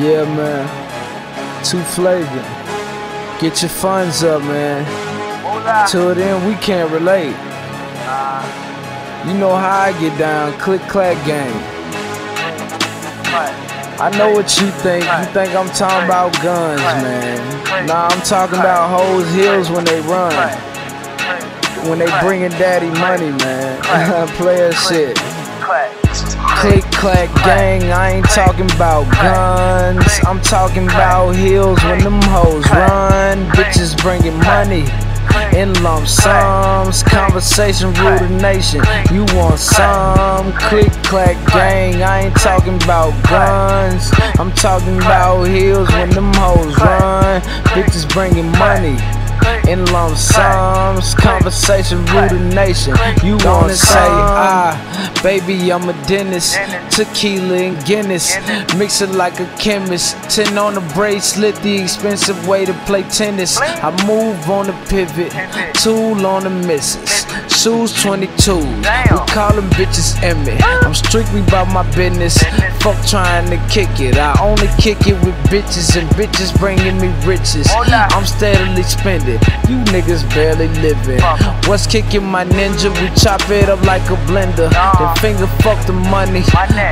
Yeah, man. Two flavor. Get your funds up, man. Till then, we can't relate. You know how I get down, click clack gang. I know what you think. You think I'm talking about guns, man. Nah, I'm talking about hoes heels when they run. When they bringing daddy money, man. Player shit. Click clack gang, I ain't talking about guns. I'm talking about heels when them hoes run. Bitches bringing money in lump sums. Conversation rule the nation. You want some? Click clack gang, I ain't talking about guns. I'm talking about heels when them hoes run. Bitches bringing money in lump sums. Conversation rule the nation. You wanna say, ah, baby, I'm a dentist. Tequila and Guinness, mix it like a chemist. Ten on the bracelet, the expensive way to play tennis. I move on the pivot, tool on the misses. Shoes 22, we call them bitches Emmy. I'm strictly about my business. Fuck trying to kick it. I only kick it with bitches and bitches bringing me riches. I'm steadily spending. You niggas barely living. What's kicking my ninja? We chop it up like a blender. Then finger fuck the money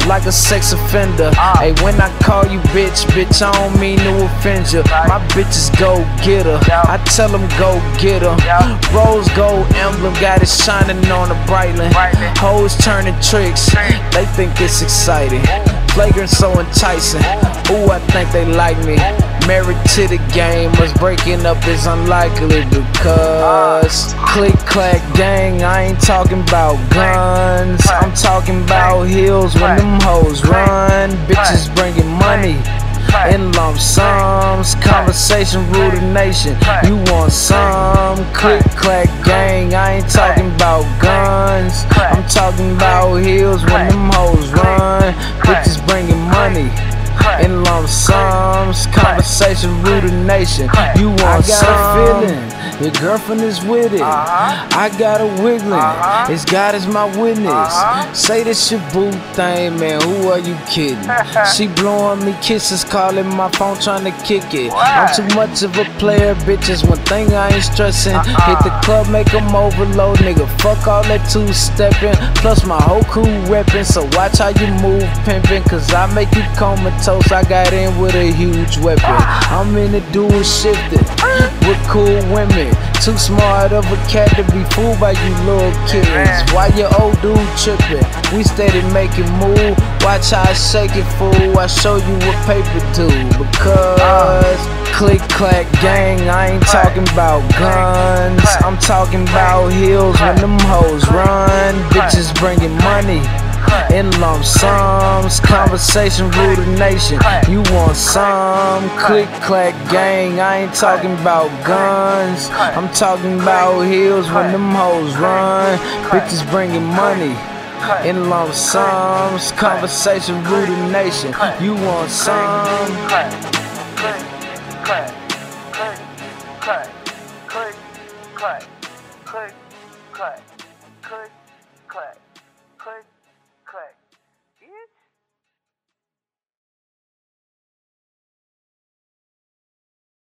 like a sex offender. Hey, when I call you bitch, bitch, I don't mean to offend you. My bitches go get her. I tell them go get her. Rose gold emblem got it shining on the Breitling. Hoes turning tricks, they think it's exciting. Flagrant so enticing. Ooh, I think they like me. Married to the game, us breaking up is unlikely because click clack gang. I ain't talking about guns. I'm talking about heels when them hoes run. Bitches bringing money in lump sums. Conversation rule the nation. You want some? Click clack gang. I ain't talking about guns. I'm talking about heels when them hoes run. Bitches bringing money in lump sums. Conversation nation. You want I got some? A feeling. Your girlfriend is with it. Uh-huh. I got a wiggling. Uh-huh. It's God is my witness. Uh-huh. Say this your boo thing, man. Who are you kidding? she blowing me kisses, calling my phone, trying to kick it. I'm too much of a player, bitches. One thing I ain't stressing. Uh-uh. Hit the club, make them overload, nigga. Fuck all that two stepping. Plus my whole crew reppin'. So watch how you move, pimpin'. Cause I make you comatose. I got in with a huge weapon. I'm in the dual shifting with cool women. Too smart of a cat to be fooled by you little kids. Why your old dude trippin'? We steady making move. Watch how I shake it, fool. I show you what paper do. Because click clack gang, I ain't talking about guns. I'm talking about heels when them hoes run. Bitches bringing money in lump sums. Conversation rule the nation. You want some click clack gang? I ain't talking about guns. I'm talking about heels when them hoes run. Bitches bringing money. In lump sums, conversation rule the nation. You want some? Clack, clack, clack, clack, clack, clack.